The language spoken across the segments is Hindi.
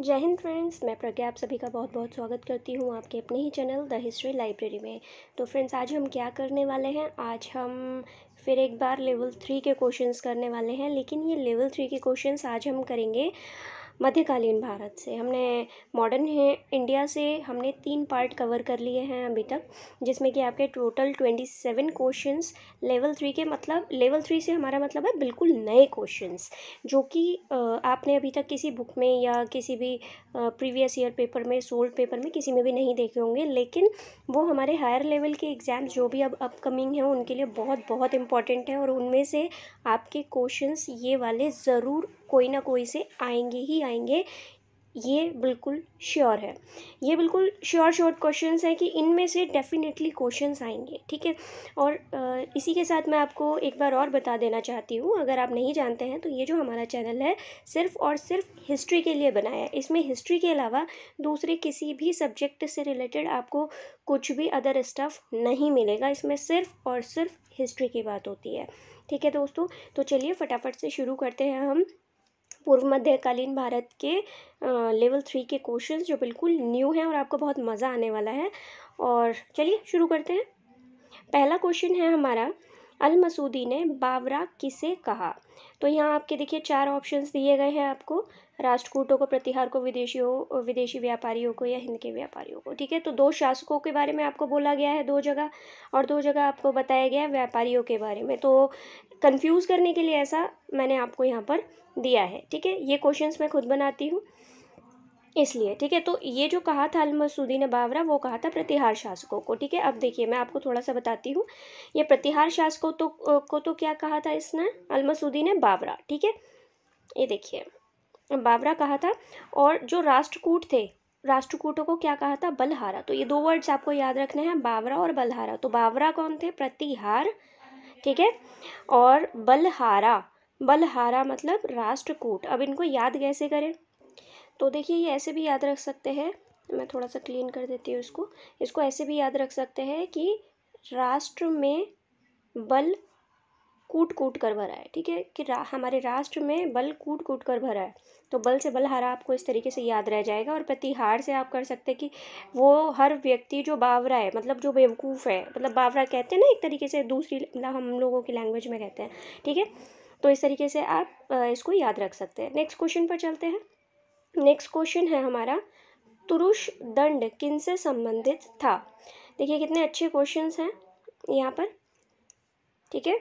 जय हिंद फ्रेंड्स, मैं प्रज्ञा आप सभी का बहुत बहुत स्वागत करती हूँ आपके अपने ही चैनल द हिस्ट्री लाइब्रेरी में। तो फ्रेंड्स, आज हम क्या करने वाले हैं? आज हम फिर एक बार लेवल थ्री के क्वेश्चंस करने वाले हैं, लेकिन ये लेवल थ्री के क्वेश्चंस आज हम करेंगे मध्यकालीन भारत से। हमने मॉडर्न है इंडिया से हमने तीन पार्ट कवर कर लिए हैं अभी तक, जिसमें कि आपके total twenty seven questions level three के मतलब लेवल थ्री से हमारा मतलब है बिल्कुल नए क्वेश्चंस जो कि आपने अभी तक किसी बुक में या किसी भी प्रीवियस ईयर पेपर में सोल्ड पेपर में किसी में भी नहीं देखे होंगे, लेकिन वो हमारे हायर लेवल के एग्ज़ाम्स जो भी अब अपकमिंग हैं, उनके लिए बहुत बहुत इंपॉर्टेंट है और उनमें से आपके क्वेश्चंस ये वाले ज़रूर कोई ना कोई से आएँगे ही आएँगे, ये बिल्कुल श्योर है। ये बिल्कुल श्योर शॉर्ट क्वेश्चंस हैं कि इनमें से डेफिनेटली क्वेश्चंस आएँगे, ठीक है? और इसी के साथ मैं आपको एक बार और बता देना चाहती हूँ, अगर आप नहीं जानते हैं तो ये जो हमारा चैनल है, सिर्फ़ और सिर्फ़ हिस्ट्री के लिए बनाया है। इसमें हिस्ट्री के अलावा दूसरे किसी भी सब्जेक्ट से रिलेटेड आपको कुछ भी अदर स्टफ़ नहीं मिलेगा। इसमें सिर्फ़ और सिर्फ़ हिस्ट्री की बात होती है, ठीक है दोस्तों? तो चलिए फटाफट से शुरू करते हैं हम। पूर्व मध्यकालीन भारत के लेवल थ्री के क्वेश्चंस जो बिल्कुल न्यू हैं और आपको बहुत मज़ा आने वाला है। और चलिए शुरू करते हैं। पहला क्वेश्चन है हमारा अल मसूदी ने बावरा किसे कहा? तो यहाँ आपके देखिए चार ऑप्शंस दिए गए हैं आपको। राष्ट्रकूटों को प्रतिहार को विदेशियों, विदेशी व्यापारियों को या हिंद के व्यापारियों को, ठीक है? तो दो शासकों के बारे में आपको बोला गया है दो जगह और दो जगह आपको बताया गया है व्यापारियों के बारे में। तो कंफ्यूज करने के लिए ऐसा मैंने आपको यहाँ पर दिया है, ठीक है? ये क्वेश्चंस मैं खुद बनाती हूँ। इसलिए, ठीक है? तो ये जो कहा था अलमसूदी ने बावरा, वो कहा था प्रतिहार शासकों को, ठीक है? अब देखिए, मैं आपको थोड़ा सा बताती हूँ। ये प्रतिहार शासकों तो को तो क्या कहा था इसने? अलमसूदी ने बावरा, ठीक है? ये देखिए, बावरा कहा था, और जो राष्ट्रकूट थे, राष्ट्रकूटों को क्या कहा था? बलहारा। तो ये दो वर्ड्स आपको याद रखने हैं, बावरा और बलहारा। तो बावरा कौन थे? प्रतिहार, ठीक है? और बलहारा बलहारा मतलब राष्ट्रकूट। अब इनको याद कैसे करें? तो देखिए ये ऐसे भी याद रख सकते हैं। मैं थोड़ा सा क्लीन कर देती हूँ इसको। इसको ऐसे भी याद रख सकते हैं कि राष्ट्र में बल कूट कूट कर भरा है ठीक है? कि रा, हमारे राष्ट्र में बल कूट कूट कर भरा है। तो बल से बलहारा आपको इस तरीके से याद रह जाएगा और प्रतिहार से आप कर सकते हैं कि वो हर व्यक्ति जो बावरा है मतलब जो बेवकूफ़ है मतलब बावरा कहते हैं ना एक तरीके से दूसरी मतलब हम लोगों की लैंग्वेज में कहते हैं ठीक है? तो इस तरीके से आप इसको याद रख सकते हैं। नेक्स्ट क्वेश्चन पर चलते हैं। नेक्स्ट क्वेश्चन है हमारा। तुरुष दंड किन से संबंधित था? देखिए, कितने अच्छे क्वेश्चंस हैं यहाँ पर। ठीक है?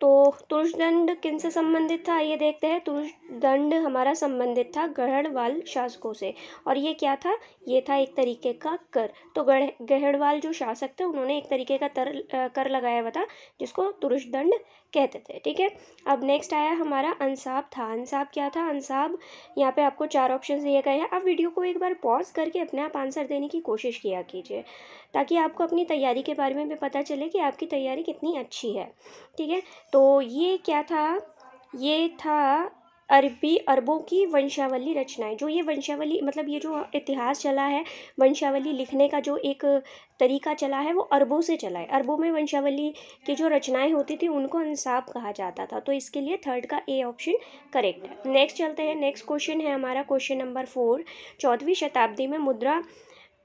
तो तुरुषदंड किन से संबंधित था? ये देखते हैं, तुरुष दंड हमारा संबंधित था गढ़वाल शासकों से। और ये क्या था? ये था एक तरीके का कर। तो गढ़ गहड़वाल जो शासक थे, उन्होंने एक तरीके का तर कर लगाया हुआ था, जिसको तुरुषदंड कहते थे, ठीक है? अब नेक्स्ट आया हमारा अनसाब था। अनसाब क्या था? अनसाब, यहाँ पे आपको चार ऑप्शन दिए गए हैं। आप वीडियो को एक बार पॉज करके अपने आप आंसर देने की कोशिश किया कीजिए, ताकि आपको अपनी तैयारी के बारे में भी पता चले कि आपकी तैयारी कितनी अच्छी है, ठीक है? तो ये क्या था? ये था अरबी अरबों की वंशावली रचनाएँ, जो ये वंशावली मतलब ये जो इतिहास चला है, वंशावली लिखने का जो एक तरीका चला है, वो अरबों से चला है। अरबों में वंशावली की जो रचनाएँ होती थी, उनको अंसाब कहा जाता था तो इसके लिए थर्ड का ए ऑप्शन करेक्ट है। नेक्स्ट चलते हैं नेक्स्ट क्वेश्चन है हमारा क्वेश्चन नंबर फोर चौदहवीं शताब्दी में मुद्रा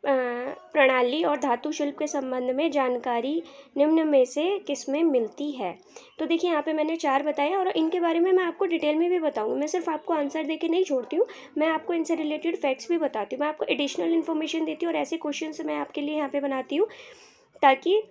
प्रणाली और धातु शिल्प के संबंध में जानकारी निम्न में से किसमें मिलती है? तो देखिए, यहाँ पे मैंने चार बताए और इनके बारे में मैं आपको डिटेल में भी बताऊँगी। मैं सिर्फ़ आपको आंसर दे के नहीं छोड़ती हूँ, मैं आपको इनसे रिलेटेड फैक्ट्स भी बताती हूँ। मैं आपको एडिशनल इन्फॉर्मेशन देती हूँ और ऐसे क्वेश्चन मैं आपके लिए यहाँ पर बनाती हूँ, ताकि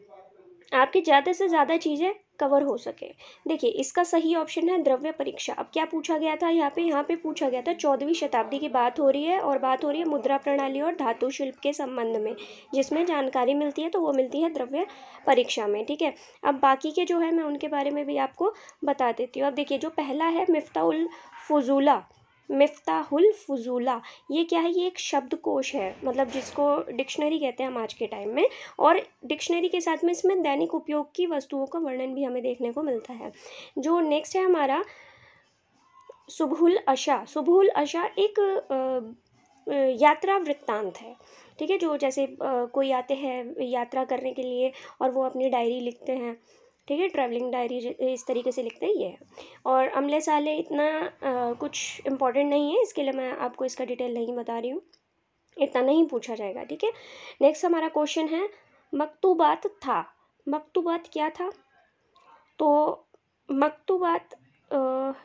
आपकी ज़्यादा से ज़्यादा चीज़ें कवर हो सके। देखिए, इसका सही ऑप्शन है द्रव्य परीक्षा। अब क्या पूछा गया था? यहाँ पे यहाँ पे पूछा गया था, चौदहवीं शताब्दी की बात हो रही है और बात हो रही है मुद्रा प्रणाली और धातु शिल्प के संबंध में, जिसमें जानकारी मिलती है तो वो मिलती है द्रव्य परीक्षा में, ठीक है? अब बाकी के जो है, मैं उनके बारे में भी आपको बता देती हूँ। अब देखिए, जो पहला है मिफ्ताउल फजूला मिफ्ताहुल फजूला। ये क्या है? ये एक शब्दकोश है मतलब जिसको डिक्शनरी कहते हैं हम आज के टाइम में। और डिक्शनरी के साथ में इसमें दैनिक उपयोग की वस्तुओं का वर्णन भी हमें देखने को मिलता है। जो नेक्स्ट है हमारा, सुबहुल अशा। सुबहुल अशा एक यात्रा वृत्तांत है। ठीक है? जो जैसे कोई आते हैं यात्रा करने के लिए और वो अपनी डायरी लिखते हैं। ठीक है ट्रैवलिंग डायरी इस तरीके से लिखते हैं ये है। और अमले साले इतना आ, कुछ इम्पोर्टेंट नहीं है इसके लिए मैं आपको इसका डिटेल नहीं बता रही हूँ। इतना नहीं पूछा जाएगा ठीक है? नेक्स्ट हमारा क्वेश्चन है मकतूबात था। मकतूबात क्या था? तो मकतूबात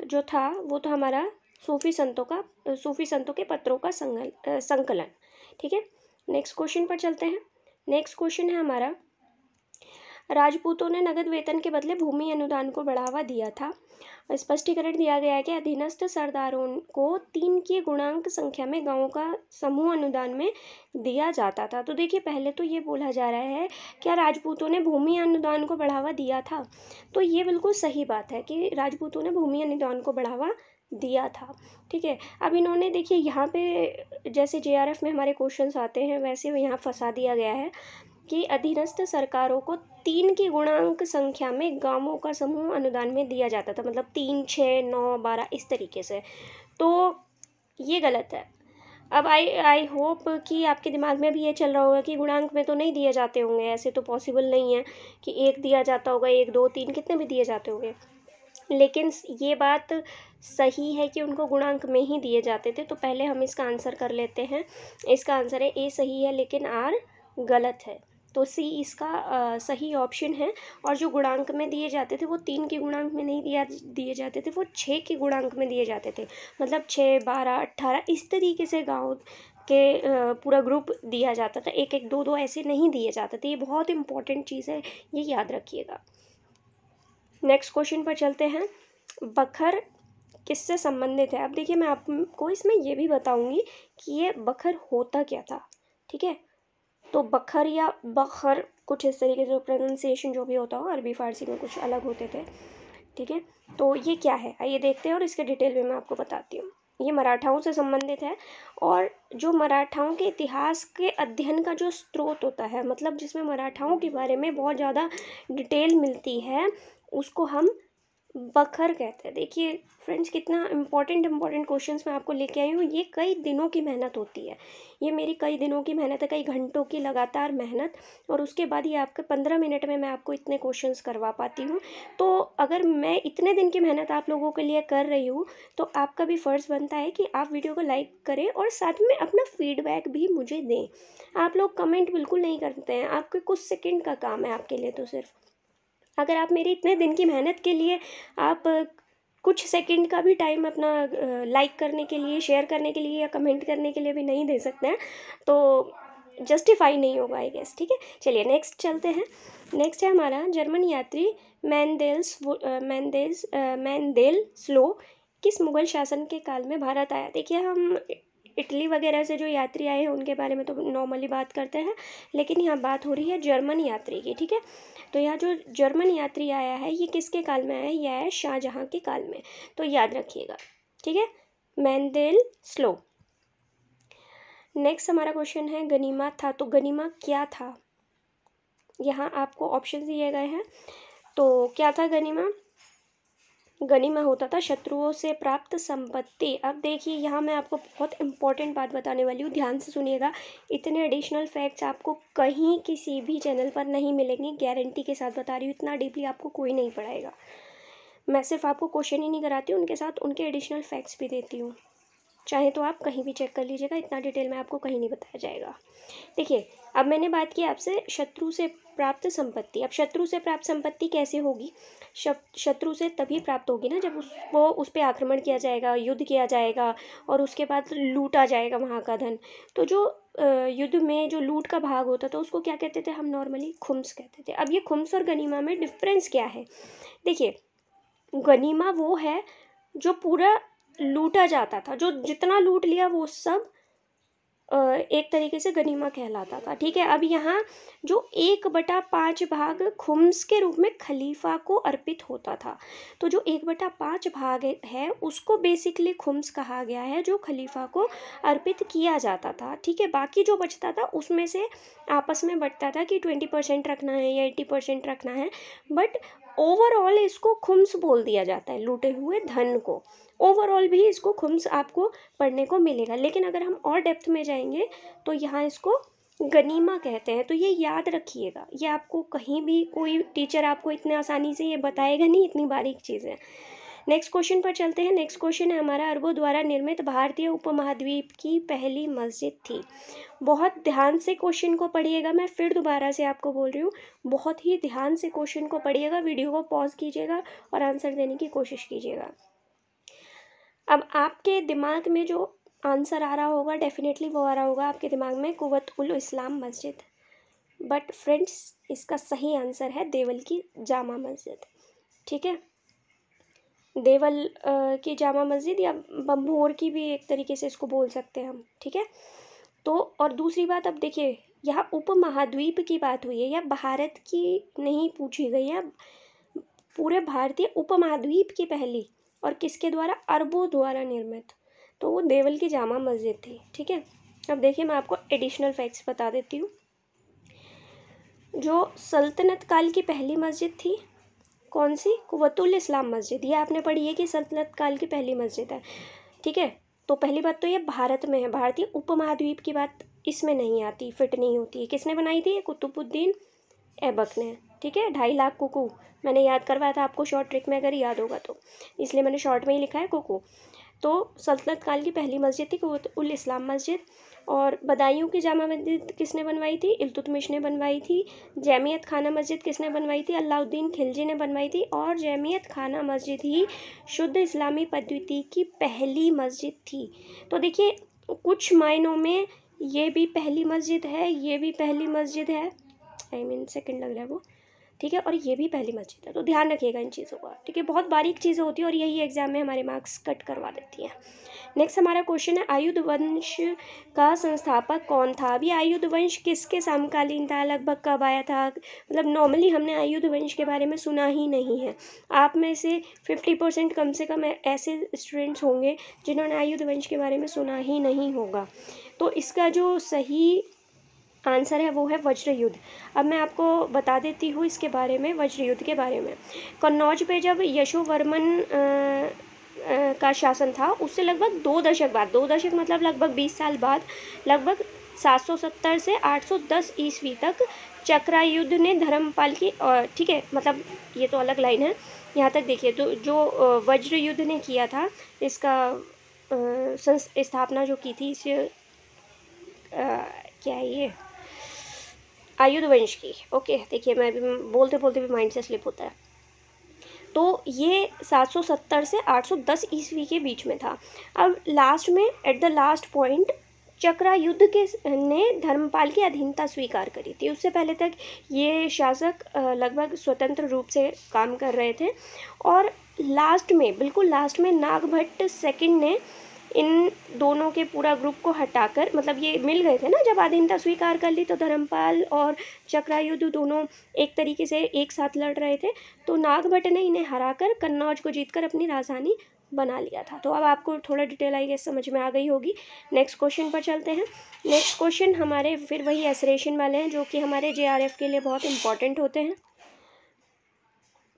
जो था वो था हमारा सूफी संतों का सूफी संतों के पत्रों का संकलन ठीक है? नेक्स्ट क्वेश्चन पर चलते हैं। नेक्स्ट क्वेश्चन है हमारा राजपूतों ने नगद वेतन के बदले भूमि अनुदान को बढ़ावा दिया था। स्पष्टीकरण दिया गया है कि अधीनस्थ सरदारों को तीन की गुणांक संख्या में गाँवों का समूह अनुदान में दिया जाता था। तो देखिए, पहले तो ये बोला जा रहा है, क्या राजपूतों ने भूमि अनुदान को बढ़ावा दिया था? तो ये बिल्कुल सही बात है कि राजपूतों ने भूमि अनुदान को बढ़ावा दिया था, ठीक है? अब इन्होंने, देखिए, यहाँ पे जैसे जेआरएफ में हमारे क्वेश्चंस आते हैं, वैसे यहाँ फंसा दिया गया है। कि अधीनस्थ सरकारों को तीन की गुणांक संख्या में गाँवों का समूह अनुदान में दिया जाता था मतलब तीन छः नौ, बारह, इस तरीके से। तो ये गलत है। अब आई आई होप कि आपके दिमाग में भी ये चल रहा होगा कि गुणांक में तो नहीं दिए जाते होंगे, ऐसे तो पॉसिबल नहीं है कि एक दिया जाता होगा, एक, दो, तीन, कितने भी दिए जाते होंगे। लेकिन ये बात सही है कि उनको गुणांक में ही दिए जाते थे तो पहले हम इसका आंसर कर लेते हैं। इसका आंसर है ए सही है, लेकिन आर गलत है। तो सी इसका आ, सही ऑप्शन है। और जो गुणांक में दिए जाते थे वो तीन के गुणांक में नहीं दिया दिए जाते थे वो छः के गुणांक में दिए जाते थे। मतलब छः बारह अट्ठारह इस तरीके से गाँव के पूरा ग्रुप दिया जाता था। एक एक दो दो ऐसे नहीं दिए जाते थे। ये बहुत इंपॉर्टेंट चीज़ है ये याद रखिएगा। नेक्स्ट क्वेश्चन पर चलते हैं। बखर किससे संबंधित है? अब देखिए मैं आपको इसमें ये भी बताऊँगी कि ये बखर होता क्या था ठीक है? तो बखर या बखर कुछ इस तरीके से प्रोनाउंसिएशन जो भी होता हो, अरबी, फ़ारसी में कुछ अलग होते थे, ठीक है? तो ये क्या है? आइए देखते हैं और इसके डिटेल में मैं आपको बताती हूँ। ये मराठाओं से संबंधित है और जो मराठाओं के इतिहास के अध्ययन का जो स्रोत होता है मतलब जिसमें मराठाओं के बारे में बहुत ज़्यादा डिटेल मिलती है, उसको हम बखर कहते हैं। देखिए फ्रेंड्स कितना इंपॉर्टेंट इंपॉर्टेंट क्वेश्चंस मैं आपको लेके आई हूँ। ये कई दिनों की मेहनत होती है। ये मेरी कई दिनों की मेहनत है, कई घंटों की लगातार मेहनत और उसके बाद ये आपके पंद्रह मिनट में मैं आपको इतने क्वेश्चंस करवा पाती हूँ। तो अगर मैं इतने दिन की मेहनत आप लोगों के लिए कर रही हूँ तो आपका भी फ़र्ज़ बनता है कि आप वीडियो को लाइक करें और साथ में अपना फीडबैक भी मुझे दें। आप लोग कमेंट बिल्कुल नहीं करते हैं। आपके कुछ सेकेंड का काम है आपके लिए तो सिर्फ़। अगर आप मेरी इतने दिन की मेहनत के लिए आप कुछ सेकंड का भी टाइम अपना लाइक करने के लिए शेयर करने के लिए या कमेंट करने के लिए भी नहीं दे सकते हैं तो जस्टिफाई नहीं होगा आई गेस ठीक है? चलिए नेक्स्ट चलते हैं। नेक्स्ट है हमारा जर्मन यात्री मैनदेल्स मैनदेल्स मैनदेल स्लो किस मुग़ल शासन के काल में भारत आया? देखिए, हम इटली वगैरह से जो यात्री आए हैं, उनके बारे में तो नॉर्मली बात करते हैं, लेकिन यहाँ बात हो रही है जर्मन यात्री की, ठीक है? तो यहाँ जो जर्मन यात्री आया है, ये किसके काल में आया है? यह है शाहजहाँ के काल में तो याद रखिएगा, ठीक है? मैंदेल स्लो। नेक्स्ट हमारा क्वेश्चन है गनीमा था तो गनीमा क्या था? यहाँ आपको ऑप्शन दिए गए हैं तो क्या था गनीमा गनीमा होता था, शत्रुओं से प्राप्त संपत्ति। अब देखिए, यहाँ मैं आपको बहुत इंपॉर्टेंट बात बताने वाली हूँ। ध्यान से सुनिएगा, इतने एडिशनल फैक्ट्स आपको कहीं किसी भी चैनल पर नहीं मिलेंगे। गारंटी के साथ बता रही हूँ, इतना डीपली आपको कोई नहीं पढ़ाएगा। मैं सिर्फ़ आपको क्वेश्चन ही नहीं कराती हूँ, उनके साथ उनके एडिशनल फैक्ट्स भी देती हूँ। चाहे तो आप कहीं भी चेक कर लीजिएगा, इतना डिटेल में आपको कहीं नहीं बताया जाएगा। देखिए, अब मैंने बात की आपसे शत्रु से प्राप्त संपत्ति। अब शत्रु से प्राप्त संपत्ति कैसे होगी? शत्रु से तभी प्राप्त होगी ना जब उस, वो उस पर आक्रमण किया जाएगा, युद्ध किया जाएगा और उसके बाद लूटा जाएगा वहाँ का धन। तो जो युद्ध में जो लूट का भाग होता था, उसको क्या कहते थे हम नॉर्मली खुम्स कहते थे। अब ये खुम्स और गनीमा में डिफरेंस क्या है? देखिए, गनीमा वो है जो पूरा लूटा जाता था। जो जितना लूट लिया वो सब एक तरीके से गनीमा कहलाता था। ठीक है, अब यहाँ जो एक बटा पाँच भाग खुम्स के रूप में खलीफा को अर्पित होता था तो जो एक बटा पाँच भाग है, उसको बेसिकली खुम्स कहा गया है, जो खलीफा को अर्पित किया जाता था। ठीक है, बाकी जो बचता था, उसमें से आपस में बटता था कि ट्वेंटी परसेंट रखना है या एट्टी परसेंट रखना है, बट ओवरऑल इसको खुम्स बोल दिया जाता है, लूटे हुए धन को। ओवरऑल भी इसको खुम्स आपको पढ़ने को मिलेगा। लेकिन अगर हम और डेप्थ में जाएँगे तो यहाँ इसको गनीमा कहते हैं। तो ये याद रखिएगा। ये आपको कहीं भी कोई टीचर आपको इतने आसानी से ये बताएगा नहीं, इतनी बारीक चीज़ें। नेक्स्ट क्वेश्चन पर चलते हैं। नेक्स्ट क्वेश्चन है हमारा अरबों द्वारा निर्मित भारतीय उपमहाद्वीप की पहली मस्जिद थी। बहुत ध्यान से क्वेश्चन को पढ़िएगा। मैं फिर दोबारा से आपको बोल रही हूँ। बहुत ही ध्यान से क्वेश्चन को पढ़िएगा। वीडियो को पॉज कीजिएगा और आंसर देने की कोशिश कीजिएगा। अब आपके दिमाग में जो आंसर आ रहा होगा डेफिनेटली वो आ रहा होगा आपके दिमाग में कुवत उल इस्लाम मस्जिद। बट फ्रेंड्स इसका सही आंसर है देवल की जामा मस्जिद। ठीक है? देवल की जामा मस्जिद या बम्भोर की भी एक तरीके से इसको बोल सकते हैं हम, ठीक है? तो और दूसरी बात अब देखिए, यहाँ उपमहाद्वीप की बात हुई है या भारत की नहीं पूछी गई है, पूरे भारतीय उपमहाद्वीप की पहली, और किसके द्वारा? अरबों द्वारा निर्मित। तो वो देवल की जामा मस्जिद थी, ठीक है? अब देखिए, मैं आपको एडिशनल फैक्ट्स बता देती हूँ। जो सल्तनत काल की पहली मस्जिद थी कौन सी? कुतुल इस्लाम मस्जिद। ये आपने पढ़ी है कि सल्तनत काल की पहली मस्जिद है। ठीक है? तो पहली बात तो ये भारत में है। भारतीय उपमहाद्वीप की बात इसमें नहीं आती, फिट नहीं होती है। किसने बनाई थी? कुतुबुद्दीन ऐबक ने। ठीक है? ढाई लाख कुकू। मैंने याद करवाया था आपको, शॉर्ट ट्रिक में अगर याद होगा तो। इसलिए मैंने शॉर्ट में ही लिखा है, कुकू। तो सल्तनत काल की पहली मस्जिद थी उल इस्लाम मस्जिद। और बदायूं की जामा मस्जिद किसने बनवाई थी? इल्तुतमिश ने बनवाई थी। जैमियत खाना मस्जिद किसने बनवाई थी? अलाउद्दीन खिलजी ने बनवाई थी। और जैमियत खाना मस्जिद ही शुद्ध इस्लामी पद्धति की पहली मस्जिद थी। तो देखिए, कुछ मायनों में ये भी पहली मस्जिद है, ये भी पहली मस्जिद है। आई मीन सेकेंड लग रहा है वो। ठीक है? और ये भी पहली मस्जिद है तो ध्यान रखिएगा इन चीज़ों का। ठीक है, बहुत बारीक चीज़ें होती है और यही एग्ज़ाम में हमारे मार्क्स कट करवा देती हैं। नेक्स्ट हमारा क्वेश्चन है आयुध वंश का संस्थापक कौन था? अभी आयुध वंश किसके समकालीन था? लगभग कब आया था? मतलब नॉर्मली हमने आयुध वंश के बारे में सुना ही नहीं है। आप में से फिफ्टी परसेंट कम से कम ऐसे स्टूडेंट्स होंगे जिन्होंने आयुध वंश के बारे में सुना ही नहीं होगा। तो इसका जो सही आंसर है वो है वज्र युद्ध अब मैं आपको बता देती हूँ इसके बारे में वज्र युद्ध के बारे में। कन्नौज पे जब यशोवर्मन का शासन था उससे लगभग दो दशक बाद दो दशक मतलब लगभग बीस साल बाद लगभग 770 से 810 ईस्वी तक चक्रायुद्ध ने धर्मपाल की ठीक है मतलब ये तो अलग लाइन है यहाँ तक देखिए तो जो वज्र युद्ध ने किया था इसका स्थापना जो की थी इस आ, क्या है ये? आयुध वंश की, ओके? देखिए, मैं भी बोलते बोलते भी माइंड से स्लिप होता है। तो ये 770 से 810 ईस्वी के बीच में था। अब लास्ट में एट द लास्ट पॉइंट चक्रा युद्ध के ने धर्मपाल की अधीनता स्वीकार करी थी। उससे पहले तक ये शासक लगभग स्वतंत्र रूप से काम कर रहे थे। और लास्ट में, बिल्कुल लास्ट में, नागभट्ट सेकंड ने इन दोनों के पूरा ग्रुप को हटाकर मतलब ये मिल गए थे ना, जब आधीनता स्वीकार कर ली तो धर्मपाल और चक्रायुद्ध दोनों एक तरीके से एक साथ लड़ रहे थे। तो नागभट्ट ने इन्हें हराकर कन्नौज को जीतकर अपनी राजधानी बना लिया था। तो अब आपको थोड़ा डिटेल आई गेस समझ में आ गई होगी। नेक्स्ट क्वेश्चन पर चलते हैं। नेक्स्ट क्वेश्चन हमारे फिर वही एसरेशन वाले हैं, जो कि हमारे जेआरएफ के लिए बहुत इंपॉर्टेंट होते हैं।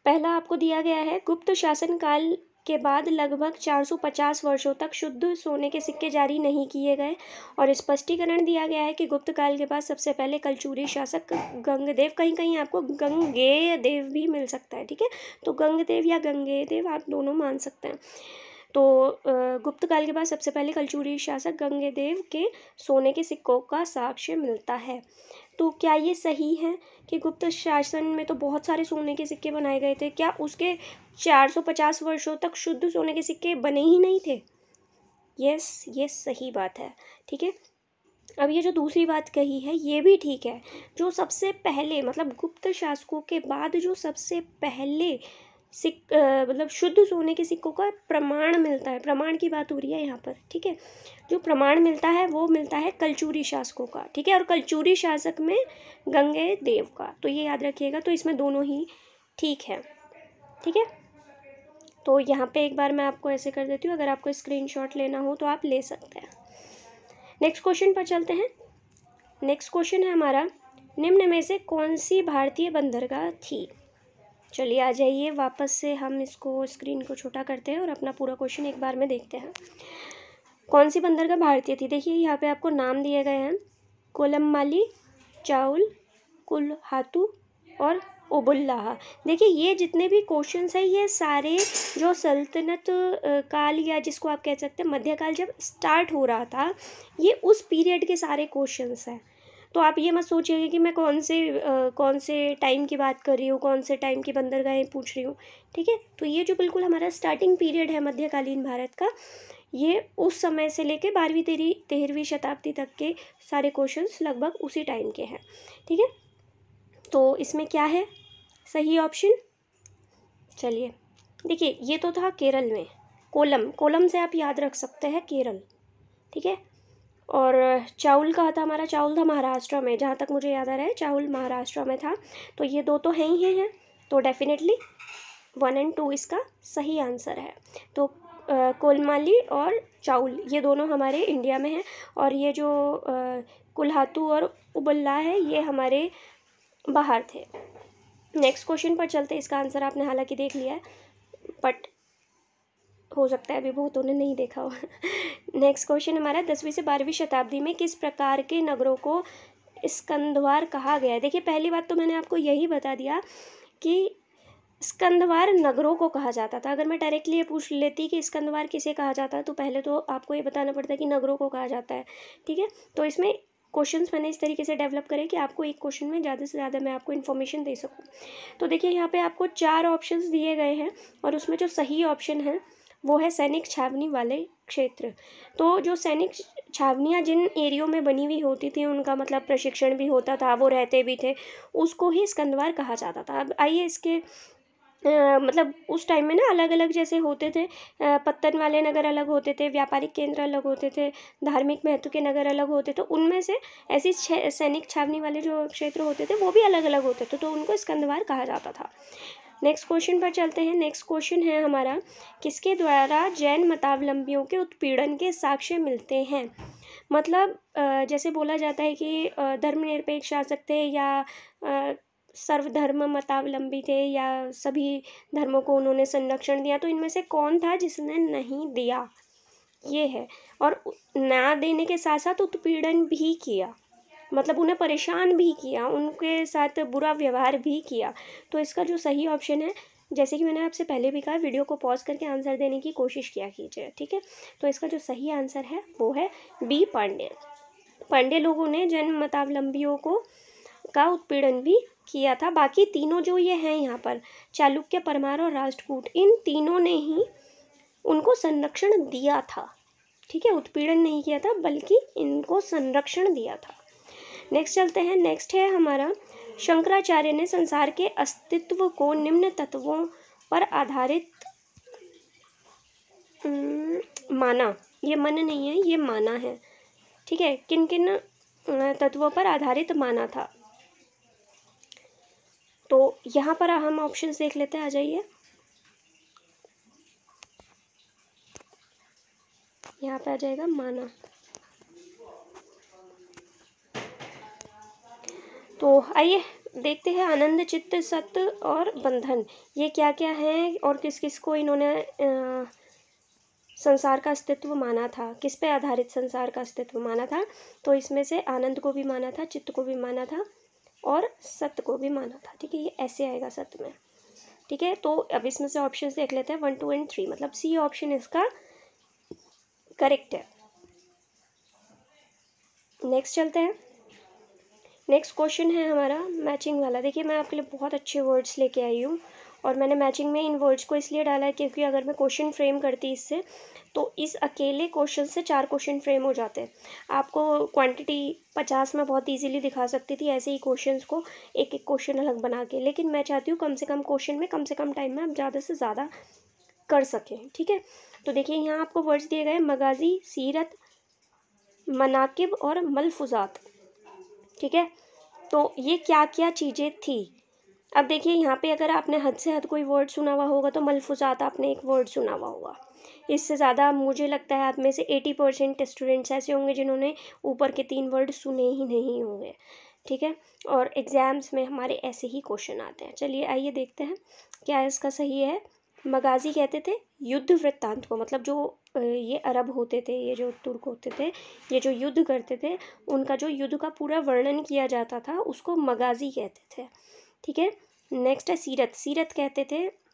पहला आपको दिया गया है, गुप्त शासन काल के बाद लगभग 450 वर्षों तक शुद्ध सोने के सिक्के जारी नहीं किए गए और स्पष्टीकरण दिया गया है कि गुप्त काल के बाद सबसे पहले कलचूरी शासक गंगदेव कहीं कहीं आपको गंगे देव भी मिल सकता है, ठीक है? तो गंगदेव या गंगे देव आप दोनों मान सकते हैं। तो गुप्त काल के बाद सबसे पहले कलचूरी शासक गंगेदेव के सोने के सिक्कों का साक्ष्य मिलता है। तो क्या ये सही है कि गुप्त शासन में तो बहुत सारे सोने के सिक्के बनाए गए थे? क्या उसके 450 वर्षों तक शुद्ध सोने के सिक्के बने ही नहीं थे? यस, ये सही बात है, ठीक है? अब ये जो दूसरी बात कही है, ये भी ठीक है। जो सबसे पहले मतलब गुप्त शासकों के बाद जो सबसे पहले सिक मतलब शुद्ध सोने के सिक्कों का प्रमाण मिलता है। प्रमाण की बात हो रही है यहाँ पर, ठीक है? जो प्रमाण मिलता है, वो मिलता है कलचूरी शासकों का, ठीक है? और कलचूरी शासक में गंगे देव का तो ये याद रखिएगा तो इसमें दोनों ही ठीक है ठीक है? तो यहाँ पे एक बार मैं आपको ऐसे कर देती हूँ, अगर आपको स्क्रीनशॉट लेना हो तो आप ले सकते हैं। नेक्स्ट क्वेश्चन पर चलते हैं। नेक्स्ट क्वेश्चन है हमारा, निम्न में से कौन सी भारतीय बंदरगाह थी? चलिए आ जाइए, वापस से हम इसको स्क्रीन को छोटा करते हैं और अपना पूरा क्वेश्चन एक बार में देखते हैं। कौन सी बंदरगाह भारतीय थी? देखिए, यहाँ पे आपको नाम दिए गए हैं। कोलम माली चाउल कुल हाथू और उबुल्लाह देखिए, ये जितने भी क्वेश्चंस हैं, ये सारे जो सल्तनत काल या जिसको आप कह सकते हैं, मध्यकाल जब स्टार्ट हो रहा था, ये उस पीरियड के सारे क्वेश्चंस हैं। तो आप ये मत सोचिएगा कि मैं कौन से आ, कौन से टाइम की बात कर रही हूँ कौन से टाइम की बंदरगाहें पूछ रही हूँ ठीक है? तो ये जो बिल्कुल हमारा स्टार्टिंग पीरियड है मध्यकालीन भारत का ये उस समय से लेके बारहवीं तेरहवीं तेरहवीं शताब्दी तक के सारे क्वेश्चंस लगभग उसी टाइम के हैं ठीक है? तो इसमें क्या है? सही ऑप्शन चलिए देखिए ये तो था केरल में कोलम कोलम से आप याद रख सकते हैं केरल ठीक है? और चावल कहा था हमारा? चावल था महाराष्ट्र में, जहाँ तक मुझे याद आ रहा है चावल महाराष्ट्र में था। तो ये दो तो हैं ही हैं तो डेफिनेटली वन एंड टू इसका सही आंसर है। तो कोलमाली और चाउल, ये दोनों हमारे इंडिया में हैं। और ये जो कुल्हातू और उबल्ला है, ये हमारे बाहर थे। नेक्स्ट क्वेश्चन पर चलते इसका आंसर आपने हालाँकि देख लिया है बट हो सकता है, अभी बहुतों ने नहीं देखा हो। नेक्स्ट क्वेश्चन हमारा, दसवीं से बारहवीं शताब्दी में किस प्रकार के नगरों को स्कंदवार कहा गया है? देखिए, पहली बात तो मैंने आपको यही बता दिया कि स्कंदवार नगरों को कहा जाता था। अगर मैं डायरेक्टली ये पूछ लेती कि स्कंदवार किसे कहा जाता है तो पहले तो आपको ये बताना पड़ता है कि नगरों को कहा जाता है, ठीक है? तो इसमें क्वेश्चंस मैंने इस तरीके से डेवलप करे कि आपको एक क्वेश्चन में ज़्यादा से ज़्यादा मैं आपको इन्फॉर्मेशन दे सकूँ। तो देखिए, यहाँ पे आपको चार ऑप्शंस दिए गए हैं और उसमें जो सही ऑप्शन है वो है सैनिक छावनी वाले क्षेत्र। तो जो सैनिक छावनियाँ जिन एरियो में बनी हुई होती थी उनका मतलब प्रशिक्षण भी होता था वो रहते भी थे उसको ही स्कंदवार कहा जाता था। अब आइए इसके आ, मतलब उस टाइम में ना अलग अलग जैसे होते थे पत्तन वाले नगर अलग होते थे व्यापारिक केंद्र अलग होते थे धार्मिक महत्व के नगर अलग होते थे उनमें से ऐसी सैनिक छावनी वाले जो क्षेत्र होते थे वो भी अलग अलग होते थे तो उनको स्कंदवार कहा जाता था। नेक्स्ट क्वेश्चन पर चलते हैं। नेक्स्ट क्वेश्चन है हमारा, किसके द्वारा जैन मतावलंबियों के उत्पीड़न के साक्ष्य मिलते हैं? मतलब जैसे बोला जाता है कि धर्मनिरपेक्ष शासक थे या सर्वधर्म मतावलंबी थे या सभी धर्मों को उन्होंने संरक्षण दिया तो इनमें से कौन था जिसने नहीं दिया? ये है। और ना देने के साथ साथ उत्पीड़न भी किया। मतलब उन्हें परेशान भी किया, उनके साथ बुरा व्यवहार भी किया। तो इसका जो सही ऑप्शन है, जैसे कि मैंने आपसे पहले भी कहा वीडियो को पॉज करके आंसर देने की कोशिश किया कीजिए, ठीक है? तो इसका जो सही आंसर है, वो है बी पांडे पांडे लोगों ने जन्म मतावलंबियों को, का उत्पीड़न भी किया था। बाकी तीनों जो ये हैं यहाँ पर, चालुक्य, परमार और राष्ट्रकूट इन तीनों ने ही उनको संरक्षण दिया था, ठीक है? उत्पीड़न नहीं किया था, बल्कि इनको संरक्षण दिया था। नेक्स्ट चलते हैं। नेक्स्ट है हमारा। शंकराचार्य ने संसार के अस्तित्व को निम्न तत्वों पर आधारित माना। ये मन नहीं है, ये माना है। ठीक है? किन किन तत्वों पर आधारित माना था? तो यहाँ पर हम ऑप्शन देख लेते हैं। आ जाइए। यहाँ पे आ जाएगा माना। तो आइए देखते हैं आनंद चित्त सत्य और बंधन। ये क्या क्या है और किस किस को इन्होंने आ, संसार का अस्तित्व माना था? किस पे आधारित संसार का अस्तित्व माना था? तो इसमें से आनंद को भी माना था चित्त को भी माना था और सत्य को भी माना था। ठीक है ये ऐसे आएगा सत्य में। ठीक है तो अब इसमें से ऑप्शन देख लेते हैं वन टू एंड थ्री मतलब सी ऑप्शन इसका करेक्ट है। नेक्स्ट चलते हैं। नेक्स्ट क्वेश्चन है हमारा मैचिंग वाला। देखिए, मैं आपके लिए बहुत अच्छे वर्ड्स लेके आई हूँ और मैंने मैचिंग में इन वर्ड्स को इसलिए डाला है क्योंकि अगर मैं क्वेश्चन फ्रेम करती इससे तो इस अकेले क्वेश्चन से चार क्वेश्चन फ्रेम हो जाते हैं। आपको क्वांटिटी पचास में बहुत इजीली दिखा सकती थी ऐसे ही क्वेश्चंस को एक एक क्वेश्चन अलग बना के। लेकिन मैं चाहती हूँ कम से कम क्वेश्चन में, कम से कम टाइम में आप ज़्यादा से ज़्यादा कर सकें, ठीक है? तो देखिए, यहाँ आपको वर्ड्स दिए गए मगाजी, सीरत, मनाकिब और मलफुजात। ठीक है? तो ये क्या क्या चीज़ें थी? अब देखिए, यहाँ पे अगर आपने हद से हद कोई वर्ड सुना हुआ होगा तो मलफूजात आपने एक वर्ड सुना हुआ होगा। इससे ज़्यादा मुझे लगता है आप में से एटी परसेंट स्टूडेंट्स ऐसे होंगे जिन्होंने ऊपर के तीन वर्ड सुने ही नहीं होंगे। ठीक है? और एग्ज़ाम्स में हमारे ऐसे ही क्वेश्चन आते हैं। चलिए, आइए देखते हैं क्या इसका सही है। मगाजी कहते थे, युद्ध वृत्तांत को मतलब जो ये अरब होते थे, ये जो तुर्क होते थे, ये जो युद्ध करते थे, उनका जो युद्ध का पूरा वर्णन किया जाता था, उसको मगाजी कहते थे। ठीक है? नेक्स्ट है सीरत। सीरत कहते थे,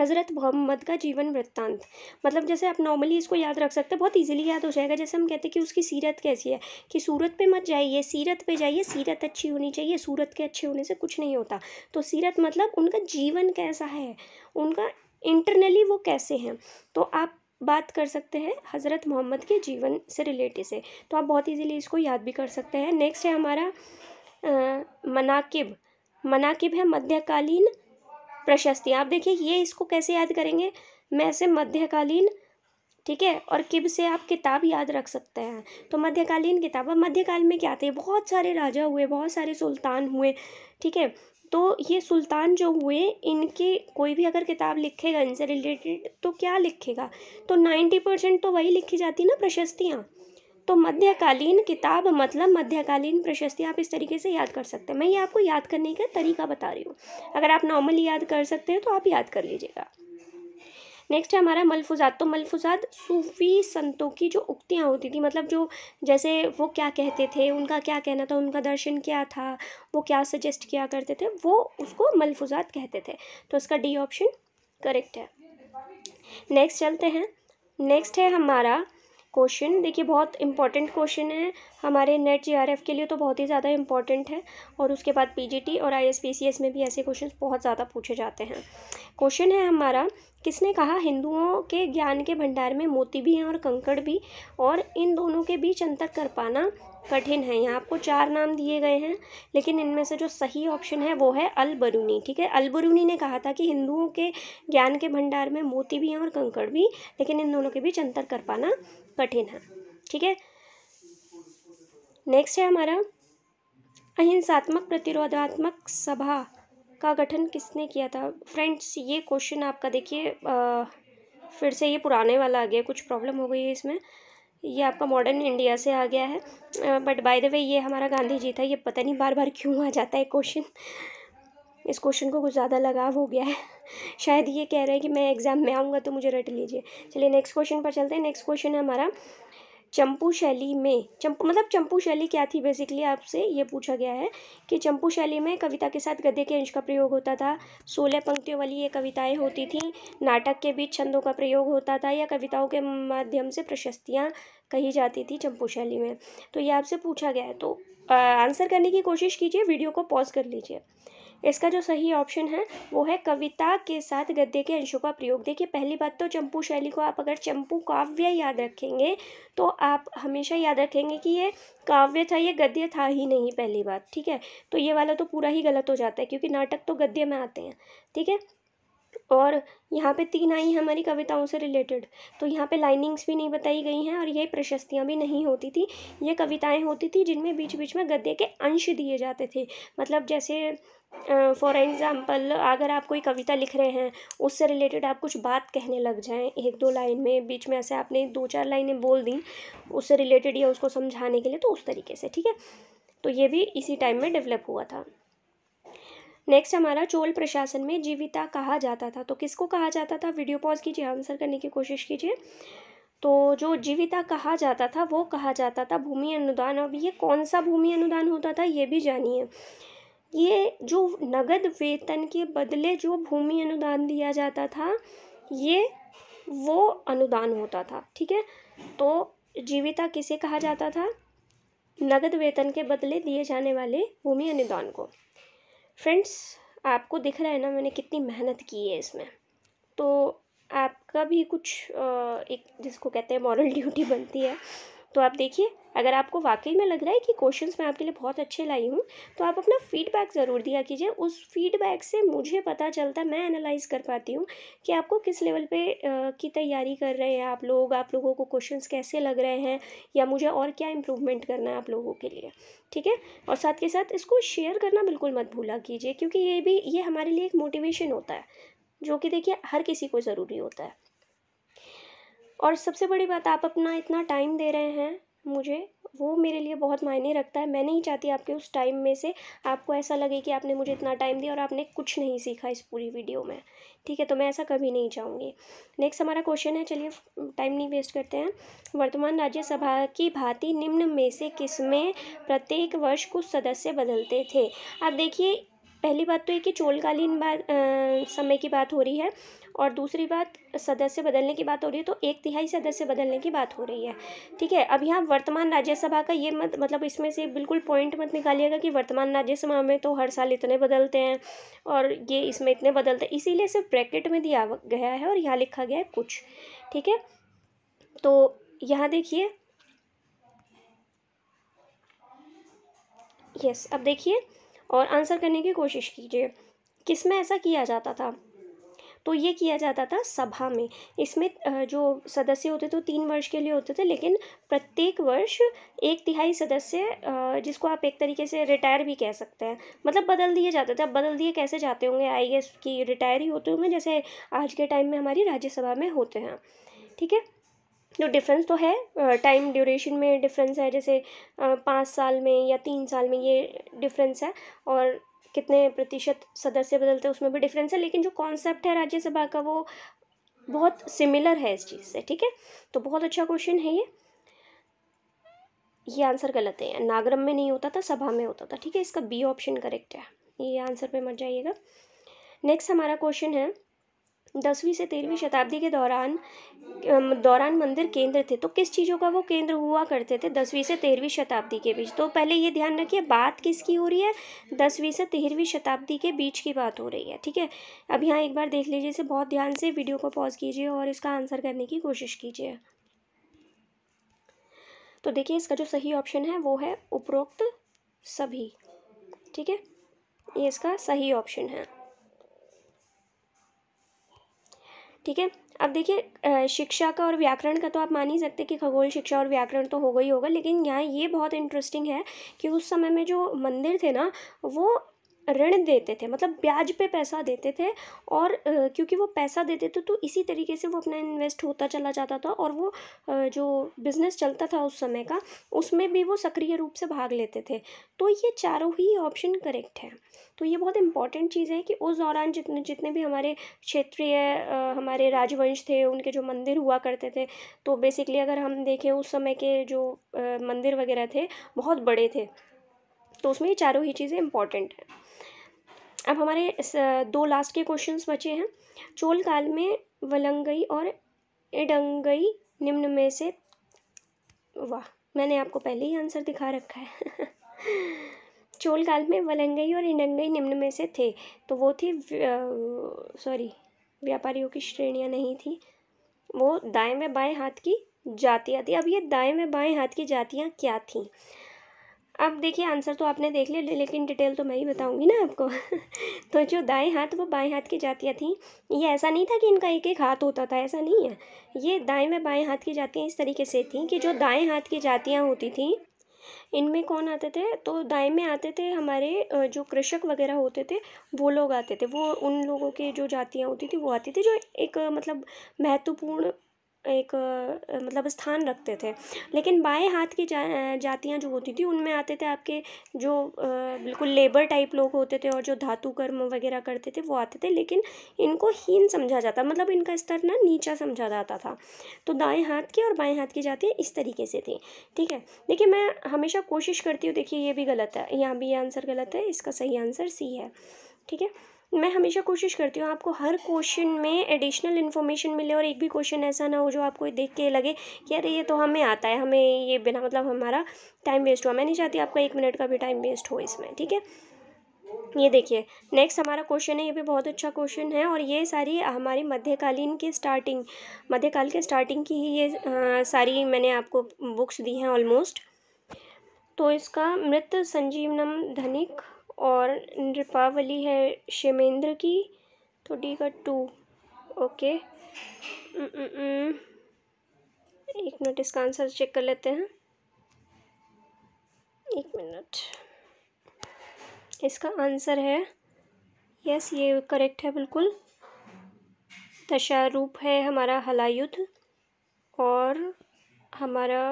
हज़रत मोहम्मद का जीवन वृत्तांत। मतलब जैसे आप नॉर्मली इसको याद रख सकते हैं, बहुत इजीली याद हो जाएगा। जैसे हम कहते हैं कि उसकी सीरत कैसी है, कि सूरत पे मत जाइए, सीरत पे जाइए, सीरत अच्छी होनी चाहिए, सूरत के अच्छे होने से कुछ नहीं होता। तो सीरत मतलब उनका जीवन कैसा है? उनका इंटरनली वो कैसे हैं? तो आप बात कर सकते हैं हज़रत मोहम्मद के जीवन से रिलेटेड से। तो आप बहुत इजीली इसको याद भी कर सकते हैं। नेक्स्ट है हमारा मनाकिब। मनाकिब है मध्यकालीन प्रशस्ति। आप देखिए, ये इसको कैसे याद करेंगे? मैं से मध्यकालीन, ठीक है? और किब से आप किताब याद रख सकते हैं। तो मध्यकालीन किताब। अब मध्यकाल में क्या थे? बहुत सारे राजा हुए, बहुत सारे सुल्तान हुए, ठीक है? तो ये सुल्तान जो हुए, इनके कोई भी अगर किताब लिखेगा इनसे रिलेटेड तो क्या लिखेगा? तो नाइन्टी परसेंट तो वही लिखी जाती ना प्रशस्तियाँ। तो मध्यकालीन किताब मतलब मध्यकालीन प्रशस्ति आप इस तरीके से याद कर सकते हैं। मैं ये आपको याद करने का तरीका बता रही हूँ। अगर आप नॉर्मली याद कर सकते हैं तो आप याद कर लीजिएगा। नेक्स्ट है हमारा मलफुजात। तो मलफुजात सूफ़ी संतों की जो उक्तियाँ होती थी मतलब जो जैसे वो क्या कहते थे, उनका क्या कहना था, उनका दर्शन क्या था, वो क्या सजेस्ट किया करते थे, वो उसको मलफुजात कहते थे। तो इसका डी ऑप्शन करेक्ट है। नेक्स्ट चलते हैं। नेक्स्ट है हमारा क्वेश्चन देखिए, बहुत इंपॉर्टेंट क्वेश्चन है। हमारे नेट जीआरएफ के लिए तो बहुत ही ज़्यादा इंपॉर्टेंट है और उसके बाद पीजीटी और आईएसपीसीएस में भी ऐसे क्वेश्चन बहुत ज़्यादा पूछे जाते हैं। क्वेश्चन है हमारा किसने कहा? हिंदुओं के ज्ञान के भंडार में मोती भी हैं और कंकड़ भी, और इन दोनों के बीच अंतर कर पाना कठिन है। यहाँ आपको चार नाम दिए गए हैं, लेकिन इनमें से जो सही ऑप्शन है वो है अल बरूनी ठीक है? अल बरूनी ने कहा था कि हिंदुओं के ज्ञान के भंडार में मोती भी हैं और कंकड़ भी, लेकिन इन दोनों के बीच अंतर कर पाना कठिन है, ठीक है? नेक्स्ट है हमारा अहिंसात्मक प्रतिरोधात्मक सभा। का गठन किसने किया था? फ्रेंड्स ये क्वेश्चन आपका देखिए फिर से ये पुराने वाला आ गया, कुछ प्रॉब्लम हो गई है इसमें। ये आपका मॉडर्न इंडिया से आ गया है। बट बाय द वे ये हमारा गांधी जी था, ये पता नहीं बार बार क्यों आ जाता है क्वेश्चन इस क्वेश्चन को कुछ ज़्यादा लगाव हो गया है। शायद ये कह रहे हैं कि मैं एग्ज़ाम में आऊँगा तो मुझे रट लीजिए। चलिए नेक्स्ट क्वेश्चन पर चलते हैं। नेक्स्ट क्वेश्चन है हमारा चंपू शैली में, चंपू मतलब चंपू शैली क्या थी बेसिकली आपसे ये पूछा गया है कि चंपू शैली में कविता के साथ गद्य के अंश का प्रयोग होता था, सोलह पंक्तियों वाली ये कविताएँ होती थी, नाटक के बीच छंदों का प्रयोग होता था या कविताओं के माध्यम से प्रशस्तियाँ कही जाती थी चंपू शैली में। तो ये आपसे पूछा गया है तो आंसर करने की कोशिश कीजिए वीडियो को पॉज कर लीजिए। इसका जो सही ऑप्शन है, वो है कविता के साथ गद्य के अंशों का प्रयोग। देखिए, पहली बात तो चंपू शैली को आप अगर चंपू काव्य याद रखेंगे तो आप हमेशा याद रखेंगे कि ये काव्य था, ये गद्य था ही नहीं पहली बात, ठीक है? तो ये वाला तो पूरा ही गलत हो जाता है, क्योंकि नाटक तो गद्य में आते हैं, ठीक है? और यहाँ पे तीन आई हमारी कविताओं से रिलेटेड तो यहाँ पे लाइनिंग्स भी नहीं बताई गई हैं और ये प्रशस्तियाँ भी नहीं होती थी। ये कविताएँ होती थी जिनमें बीच बीच में गद्य के अंश दिए जाते थे। मतलब जैसे फॉर uh, एग्ज़ाम्पल अगर आप कोई कविता लिख रहे हैं उससे रिलेटेड आप कुछ बात कहने लग जाएँ एक दो लाइन में बीच में ऐसे आपने दो चार लाइनें बोल दी उससे रिलेटेड या उसको समझाने के लिए तो उस तरीके से ठीक है? तो ये भी इसी टाइम में डेवलप हुआ था। नेक्स्ट हमारा चोल प्रशासन में जीविता कहा जाता था। तो किसको कहा जाता था? वीडियो पॉज कीजिए आंसर करने की कोशिश कीजिए। तो जो जीविता कहा जाता था, वो कहा जाता था भूमि अनुदान। अब ये कौन सा भूमि अनुदान होता था, ये भी जानिए। ये जो नगद वेतन के बदले जो भूमि अनुदान दिया जाता था, ये वो अनुदान होता था, ठीक है? तो जीविता किसे कहा जाता था? नगद वेतन के बदले दिए जाने वाले भूमि अनुदान को। फ्रेंड्स, आपको दिख रहा है ना मैंने कितनी मेहनत की है इसमें। तो आपका भी कुछ एक जिसको कहते हैं मॉरल ड्यूटी बनती है। तो आप देखिए अगर आपको वाकई में लग रहा है कि क्वेश्चंस मैं आपके लिए बहुत अच्छे लाई हूँ तो आप अपना फीडबैक ज़रूर दिया कीजिए। उस फीडबैक से मुझे पता चलता है मैं एनालाइज कर पाती हूँ कि आपको किस लेवल पे आ, की तैयारी कर रहे हैं आप लोग आप लोगों को क्वेश्चंस कैसे लग रहे हैं या मुझे और क्या इम्प्रूवमेंट करना है आप लोगों के लिए। ठीक है? और साथ के साथ इसको शेयर करना बिल्कुल मत भूला कीजिए क्योंकि ये भी ये हमारे लिए एक मोटिवेशन होता है जो कि देखिए हर किसी को ज़रूरी होता है। और सबसे बड़ी बात आप अपना इतना टाइम दे रहे हैं मुझे, वो मेरे लिए बहुत मायने रखता है। मैं नहीं चाहती आपके उस टाइम में से आपको ऐसा लगे कि आपने मुझे इतना टाइम दिया और आपने कुछ नहीं सीखा इस पूरी वीडियो में। ठीक है तो मैं ऐसा कभी नहीं चाहूँगी। नेक्स्ट हमारा क्वेश्चन है, चलिए टाइम नहीं वेस्ट करते हैं। वर्तमान राज्यसभा की भांति निम्न में से किसमें प्रत्येक वर्ष कुछ सदस्य बदलते थे? अब देखिए पहली बात तो ये कि चोलकालीन बात समय की बात हो रही है और दूसरी बात, सदस्य बदलने की बात हो रही है तो एक तिहाई सदस्य बदलने की बात हो रही है। ठीक है, अब यहाँ वर्तमान राज्यसभा का ये मत मतलब इसमें से बिल्कुल पॉइंट मत निकालिएगा कि वर्तमान राज्यसभा में तो हर साल इतने बदलते हैं और ये इसमें इतने बदलते हैं। इसीलिए सिर्फ़ ब्रैकेट में दिया गया है और यहाँ लिखा गया है कुछ। ठीक है तो यहाँ देखिए। यस अब देखिए। और आंसर करने की कोशिश कीजिए। किसमें ऐसा किया जाता था? तो ये किया जाता था सभा में। इसमें जो सदस्य होते थे तीन वर्ष के लिए होते थे, लेकिन प्रत्येक वर्ष एक तिहाई सदस्य जिसको आप एक तरीके से रिटायर भी कह सकते हैं। मतलब बदल दिए जाते थे। अब बदल दिए कैसे जाते होंगे? आई गेस कि रिटायर ही होते होंगे, जैसे आज के टाइम में हमारी राज्यसभा में होते हैं। ठीक है? जो डिफरेंस तो है। टाइम ड्यूरेशन में डिफरेंस है, जैसे पाँच साल में या तीन साल में ये डिफरेंस है और कितने प्रतिशत सदस्य बदलते हैं उसमें भी डिफरेंस है। लेकिन जो कॉन्सेप्ट है राज्यसभा का, वो बहुत सिमिलर है इस चीज़ से, ठीक है? तो बहुत अच्छा क्वेश्चन है ये। ये आंसर गलत है। नागरम में नहीं होता था, सभा में होता था, ठीक है? इसका बी ऑप्शन करेक्ट है। ये आंसर पे मत जाइएगा। नेक्स्ट हमारा क्वेश्चन है दसवीं से तेरहवीं शताब्दी के दौरान दौरान मंदिर केंद्र थे। तो किस चीज़ों का वो केंद्र हुआ करते थे दसवीं से तेरहवीं शताब्दी के बीच? तो पहले ये ध्यान रखिए, बात किसकी हो रही है? दसवीं से तेरहवीं शताब्दी के बीच की बात हो रही है, ठीक है? अब यहाँ एक बार देख लीजिए, इसे बहुत ध्यान से वीडियो को पॉज कीजिए और इसका आंसर करने की कोशिश कीजिए। तो देखिए, इसका जो सही ऑप्शन है, वो है उपरोक्त सभी, ठीक है? ये इसका सही ऑप्शन है। ठीक है? अब देखिए शिक्षा का और व्याकरण का तो आप मान ही सकते कि खगोल शिक्षा और व्याकरण तो होगा ही होगा, लेकिन यहाँ ये बहुत इंटरेस्टिंग है कि उस समय में जो मंदिर थे ना, वो ऋण देते थे मतलब ब्याज पे पैसा देते थे और क्योंकि वो पैसा देते थे तो इसी तरीके से वो अपना इन्वेस्ट होता चला जाता था और वो जो बिज़नेस चलता था उस समय का, उसमें भी वो सक्रिय रूप से भाग लेते थे। तो ये चारों ही ऑप्शन करेक्ट है। तो ये बहुत इंपॉर्टेंट चीज़ है कि उस दौरान जितने जितने भी हमारे क्षेत्रीय हमारे राजवंश थे, उनके जो मंदिर हुआ करते थे तो बेसिकली अगर हम देखें उस समय के जो मंदिर वगैरह थे, बहुत बड़े थे। तो उसमें ये चारों ही चीज़ें इंपॉर्टेंट हैं। अब हमारे दो लास्ट के क्वेश्चंस बचे हैं। चोल काल में वलंगई और एडंगई निम्न में से, वाह, मैंने आपको पहले ही आंसर दिखा रखा है। चोल काल में वलंगई और इडंगई निम्न में से थे तो वो थी सॉरी व्यापारियों की श्रेणियाँ नहीं थी। वो दाएँ में बाएँ हाथ की जातियाँ थी। अब ये दाएँ में बाएँ हाथ की जातियाँ क्या थीं? अब देखिए आंसर तो आपने देख लिया ले, लेकिन डिटेल तो मैं ही बताऊँगी ना आपको। तो जो दाएँ हाथ वो बाएँ हाथ की जातियाँ थी। ये ऐसा नहीं था कि इनका एक एक हाथ होता था ऐसा नहीं है। ये दाएँ में बाएँ हाथ की जातियाँ इस तरीके से थी कि जो दाएँ हाथ की जातियाँ होती थी इनमें कौन आते थे? तो दाएँ में आते थे हमारे जो कृषक वगैरह होते थे वो लोग आते थे। वो उन लोगों के जो जातियाँ होती थी वो आती थी जो एक मतलब महत्वपूर्ण एक मतलब स्थान रखते थे। लेकिन बाएँ हाथ की जा जातियाँ जो होती थी, उनमें आते थे आपके जो बिल्कुल लेबर टाइप लोग होते थे और जो धातु कर्म वगैरह करते थे, वो आते थे। लेकिन इनको हीन समझा जाता मतलब इनका स्तर ना नीचा समझा जाता था। तो दाएँ हाथ की और बाएँ हाथ की जातियाँ इस तरीके से थी। ठीक है? देखिए, मैं हमेशा कोशिश करती हूँ, देखिए, ये भी गलत है, यहाँ भी ये आंसर गलत है, इसका सही आंसर सी है। ठीक है? मैं हमेशा कोशिश करती हूँ आपको हर क्वेश्चन में एडिशनल इन्फॉर्मेशन मिले और एक भी क्वेश्चन ऐसा ना हो जो आपको देख के लगे कि अरे ये तो हमें आता है हमें ये बिना मतलब हमारा टाइम वेस्ट हुआ। मैं नहीं चाहती आपका एक मिनट का भी टाइम वेस्ट हो इसमें ठीक है? ये देखिए नेक्स्ट हमारा क्वेश्चन है ये भी बहुत अच्छा क्वेश्चन है और ये सारी हमारी मध्यकालीन के स्टार्टिंग मध्यकाल के स्टार्टिंग की ही ये आ, सारी मैंने आपको बुक्स दी हैं ऑलमोस्ट तो इसका मृत संजीवनम धनिक और नृपावली है शेमेंद्र की तो डी का टू। ओके। एक मिनट, इसका आंसर चेक कर लेते हैं। एक मिनट। इसका आंसर है, यस, ये करेक्ट है बिल्कुल। दशारूप है हमारा हलायुद्ध और हमारा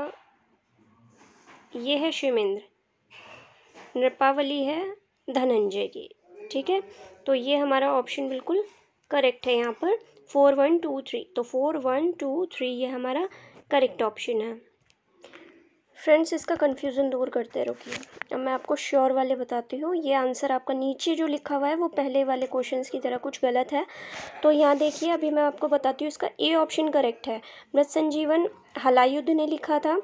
ये है शिवेंद्र नृपावली है धनंजय की ठीक है? तो ये हमारा ऑप्शन बिल्कुल करेक्ट है यहाँ पर। फोर वन टू थ्री तो फोर वन टू थ्री ये हमारा करेक्ट ऑप्शन है। फ्रेंड्स इसका कन्फ्यूज़न दूर करते रुकिए अब मैं आपको श्योर वाले बताती हूँ। ये आंसर आपका नीचे जो लिखा हुआ है, वो पहले वाले क्वेश्चंस की तरह कुछ गलत है। तो यहाँ देखिए, अभी मैं आपको बताती हूँ, इसका ए ऑप्शन करेक्ट है। मृत संजीवन हलायुद्ध ने लिखा था।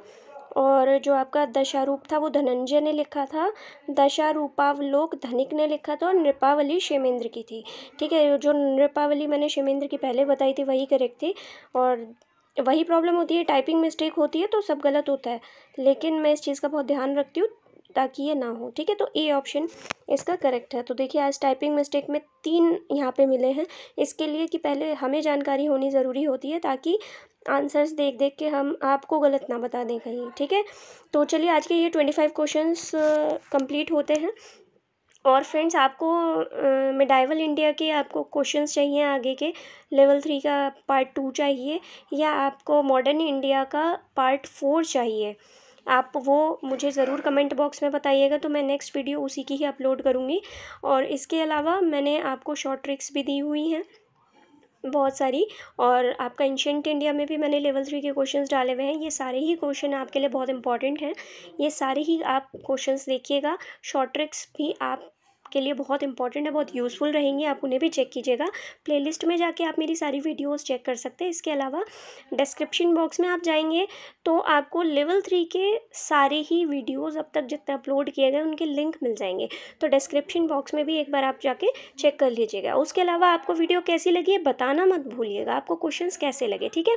और जो आपका दशारूप था वो धनंजय ने लिखा था। दशारूपावलोक धनिक ने लिखा था और नृपावली शेमेंद्र की थी। ठीक है, जो नृपावली मैंने शेमेंद्र की पहले बताई थी, वही करेक्ट थी। और वही प्रॉब्लम होती है टाइपिंग मिस्टेक होती है तो सब गलत होता है। लेकिन मैं इस चीज़ का बहुत ध्यान रखती हूँ। ताकि ये ना हो, ठीक है? तो ए ऑप्शन इसका करेक्ट है। तो देखिए, आज टाइपिंग मिस्टेक में तीन यहाँ पे मिले हैं। इसके लिए कि पहले हमें जानकारी होनी ज़रूरी होती है ताकि आंसर्स देख देख के हम आपको गलत ना बता दें कहीं, ठीक है? तो चलिए, आज के ये ट्वेंटी फाइव क्वेश्चन कंप्लीट होते हैं। और फ्रेंड्स आपको मिडाइवल इंडिया के आपको क्वेश्चंस चाहिए, आगे के लेवल थ्री का पार्ट टू चाहिए, या आपको मॉडर्न इंडिया का पार्ट फोर चाहिए? आप वो मुझे ज़रूर कमेंट बॉक्स में बताइएगा तो मैं नेक्स्ट वीडियो उसी की ही अपलोड करूँगी। और इसके अलावा मैंने आपको शॉर्ट ट्रिक्स भी दी हुई हैं, बहुत सारी, और आपका एंशेंट इंडिया में भी मैंने लेवल थ्री के क्वेश्चंस डाले हुए हैं। ये सारे ही क्वेश्चन आपके लिए बहुत इंपॉर्टेंट हैं, ये सारे ही आप क्वेश्चंस देखिएगा, शॉर्ट ट्रिक्स भी आप के लिए बहुत इंपॉर्टेंट है, बहुत यूज़फुल रहेंगी। आप उन्हें भी चेक कीजिएगा। प्लेलिस्ट में जाके आप मेरी सारी वीडियोस चेक कर सकते हैं। इसके अलावा डिस्क्रिप्शन बॉक्स में आप जाएँगे तो आपको लेवल थ्री के सारे ही वीडियोज़ अब तक जितने अपलोड किए गए, उनके लिंक मिल जाएँगे। तो डिस्क्रिप्शन बॉक्स में भी एक बार आप जाके चेक कर लीजिएगा। उसके अलावा आपको वीडियो कैसी लगी है बताना मत भूलिएगा। आपको क्वेश्चन कैसे लगे, ठीक है?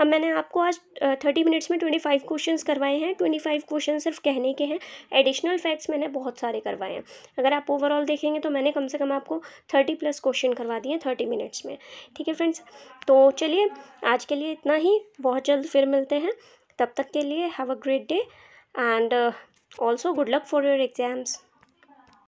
अब मैंने आपको आज थर्टी मिनट्स में ट्वेंटी फाइव क्वेश्चन करवाए हैं। ट्वेंटी फाइव क्वेश्चन सिर्फ़ कहने के हैं। एडिशनल फैक्ट्स मैंने बहुत सारे करवाए हैं। अगर आप ओवरऑल ओवरऑल देखेंगे तो मैंने कम से कम आपको थर्टी प्लस क्वेश्चन करवा दिए थर्टी मिनट्स में। ठीक है फ्रेंड्स तो चलिए, आज के लिए इतना ही। बहुत जल्द फिर मिलते हैं। तब तक के लिए have a great day and also good luck for your exams